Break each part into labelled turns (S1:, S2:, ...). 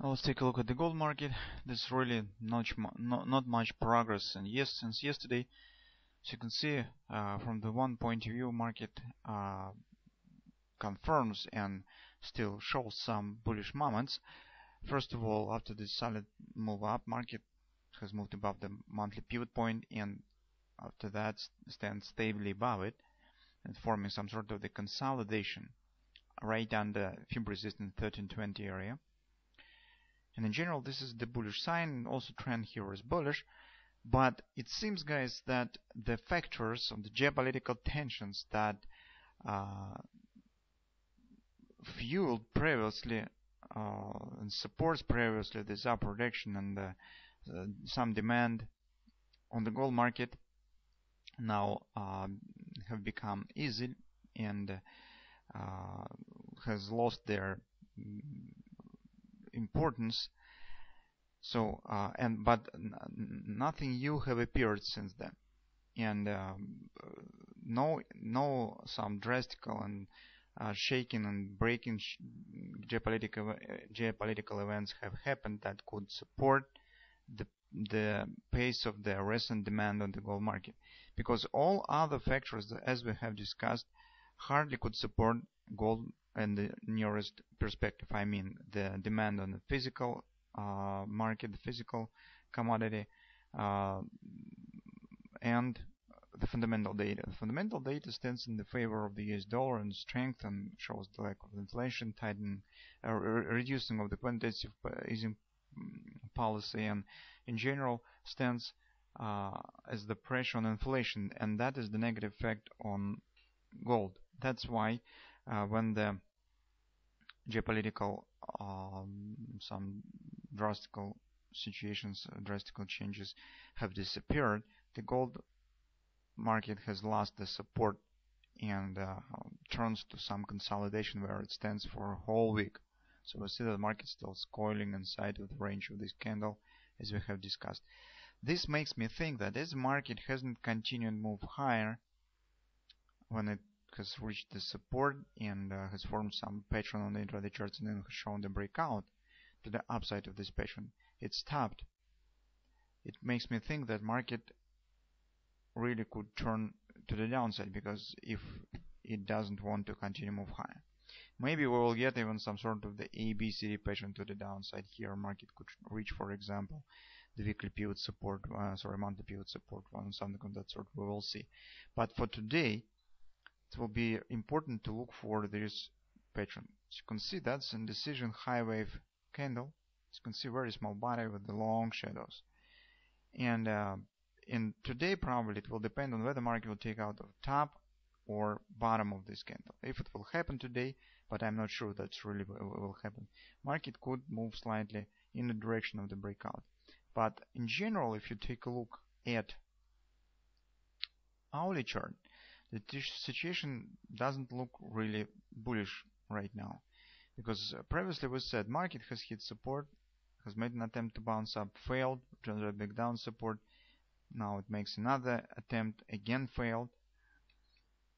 S1: Now let's take a look at the gold market. There's really not, not, not much progress and yes, since yesterday. As you can see uh, from the one point of view, market uh, confirms and still shows some bullish moments. First of all, after this solid move up, market has moved above the monthly pivot point and after that stands stably above it and forming some sort of the consolidation right under fib resistance 1320 area and in general this is the bullish sign also trend here is bullish. But it seems guys that the factors of the geopolitical tensions that uh, fueled previously uh, and supports previously this upward direction and uh, uh, some demand on the gold market now um, have become easy and uh, has lost their importance. So uh, and but nothing new have appeared since then. And um, no no some drastic and uh, shaking and breaking sh geopolitical geopolitical events have happened that could support the the pace of the recent demand on the gold market. Because all other factors as we have discussed hardly could support gold in the nearest perspective I mean the demand on the physical uh, market the physical commodity uh, and the fundamental data. The fundamental data stands in the favor of the US dollar and strength and shows the lack of inflation, tightening, uh, reducing of the quantitative easing policy, and in general stands uh, as the pressure on inflation, and that is the negative effect on gold. That's why uh, when the geopolitical um, some drastic situations, uh, drastic changes have disappeared, the gold market has lost the support and uh, turns to some consolidation where it stands for a whole week. So we see that the market still is coiling inside of the range of this candle as we have discussed. This makes me think that the market hasn't continued move higher when it has reached the support and uh, has formed some pattern on the intraday charts and then has shown the breakout to the upside of this pattern, it stopped. It makes me think that market really could turn to the downside because if it doesn't want to continue move higher. Maybe we will get even some sort of the ABCD pattern to the downside here. Market could reach, for example, the weekly pivot support, uh, sorry, monthly pivot support one, something of that sort. We will see. But for today, it will be important to look for this pattern. As you can see, that's an indecision high wave candle. As you can see, very small body with the long shadows. And uh, in today probably it will depend on whether market will take out the top or bottom of this candle. If it will happen today, but I'm not sure that's really will happen. Market could move slightly in the direction of the breakout. But in general, if you take a look at hourly chart, the situation doesn't look really bullish right now. Because uh, previously we said market has hit support, has made an attempt to bounce up, failed, generate back down support, now it makes another attempt, again failed.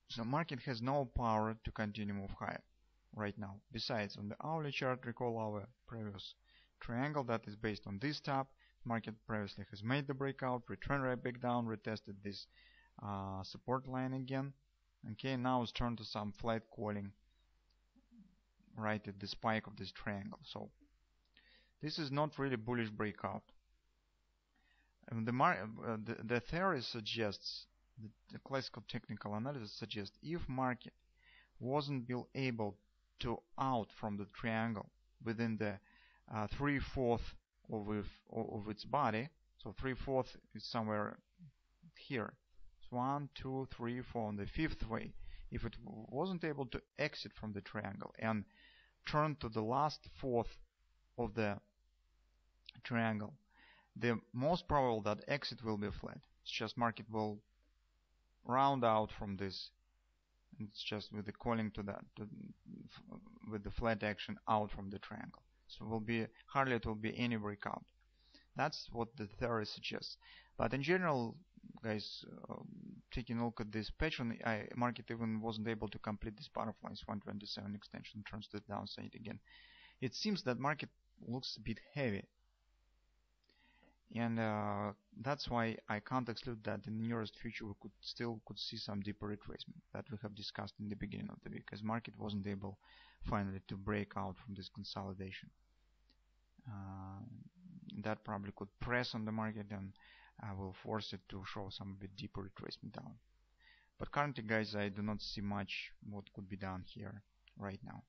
S1: So market has no power to continue move higher right now. Besides, on the hourly chart, recall our previous triangle that is based on this top. Market previously has made the breakout, returned right back down, retested this uh, support line again. Okay, now it's turned to some flat calling right at the spike of this triangle. So this is not really bullish breakout the, uh, the, the, theory suggests, the, the, classical technical analysis suggests, if market wasn't be able to out from the triangle within the uh, three-fourth of, of its body, so three-fourth is somewhere here. One, two, three, four, on the fifth way. If it wasn't able to exit from the triangle and turn to the last fourth of the triangle the most probable that exit will be flat. It's just market will round out from this. It's just with the calling to that to, with the flat action out from the triangle. So will be hardly it will be any breakout. That's what the theory suggests. But in general guys um, taking a look at this pattern I, market even wasn't able to complete this butterflies 127 extension turns to the downside again. It seems that market looks a bit heavy. And uh, that's why I can't exclude that in the nearest future we could still could see some deeper retracement that we have discussed in the beginning of the week as market wasn't able finally to break out from this consolidation. Uh, that probably could press on the market and uh, will force it to show some bit deeper retracement down. But currently guys I do not see much what could be done here right now